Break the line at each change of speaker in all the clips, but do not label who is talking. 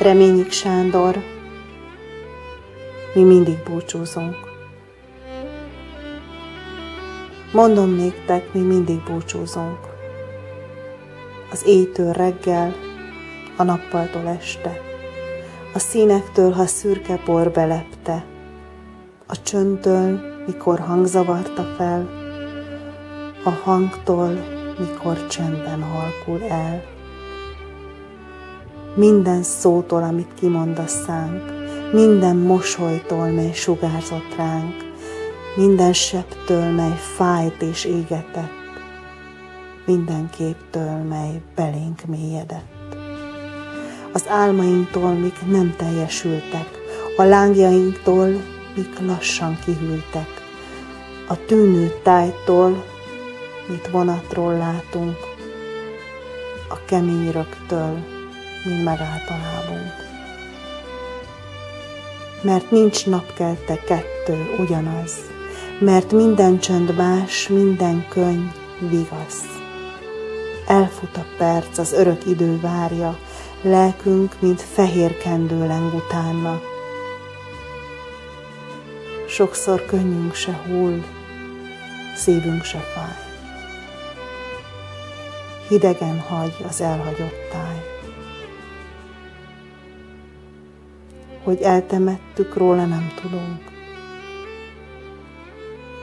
Reményik Sándor, mi mindig búcsúzunk. Mondom néktek, mi mindig búcsúzunk. Az éjtől reggel, a nappaltól este, a színektől, ha szürke por belepte, a csöntől, mikor hangzavarta fel, a hangtól, mikor csendben halkul el. Minden szótól, amit kimondasz szánk, minden mosolytól, mely sugárzott ránk, minden septől, mely fájt és égetett, minden képtől, mely belénk mélyedett. Az álmainktól, mik nem teljesültek, a lángjainktól, mik lassan kihűltek, a tűnő tájtól, mit vonatról látunk, a kemény rögtől, mint megállt a lábunk. Mert nincs napkelte kettő ugyanaz, mert minden csönd más, minden könyv vigasz. Elfut a perc, az örök idő várja, lelkünk, mint fehér kendő leng utána. Sokszor könnyünk se hull, szívünk se fáj. Hidegen hagy az elhagyott táj. Hogy eltemettük róla, nem tudunk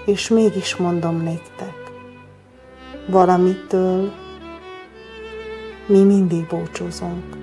és mégis mondom néktek, valamitől mi mindig búcsúzunk.